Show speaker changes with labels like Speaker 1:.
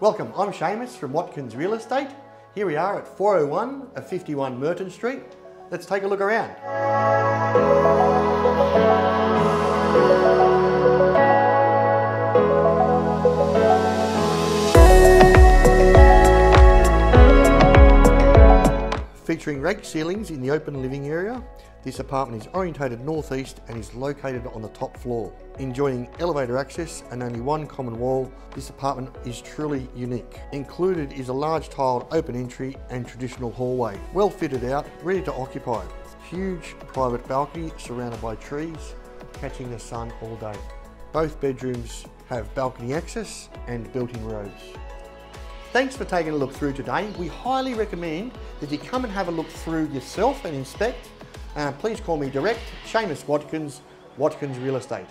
Speaker 1: Welcome, I'm Shamus from Watkins Real Estate. Here we are at 401 of 51 Merton Street. Let's take a look around. Featuring raked ceilings in the open living area, this apartment is orientated northeast and is located on the top floor. Enjoying elevator access and only one common wall, this apartment is truly unique. Included is a large tiled open entry and traditional hallway, well fitted out, ready to occupy. Huge private balcony surrounded by trees, catching the sun all day. Both bedrooms have balcony access and built-in robes. Thanks for taking a look through today. We highly recommend that you come and have a look through yourself and inspect. Uh, please call me direct, Shamus Watkins, Watkins Real Estate.